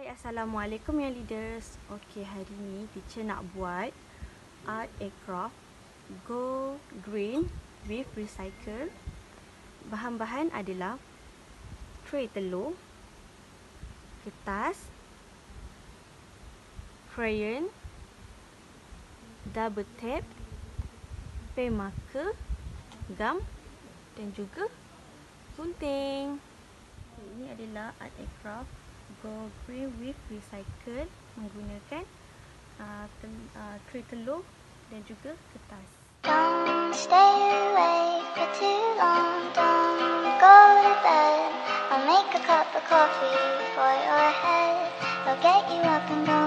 Hai, Assalamualaikum ya leaders. Okey, hari ni teacher nak buat art aircraft go green with recycle. Bahan-bahan adalah tray telur, kertas, crayon, double tape, pen marker, gum dan juga gunting. Ini adalah art aircraft go green with recycle menggunakan uh, tel, uh, tray telur dan juga kertas. Don't stay awake for too long, don't go to bed. I'll make a cup of coffee for your head. I'll get you up and going.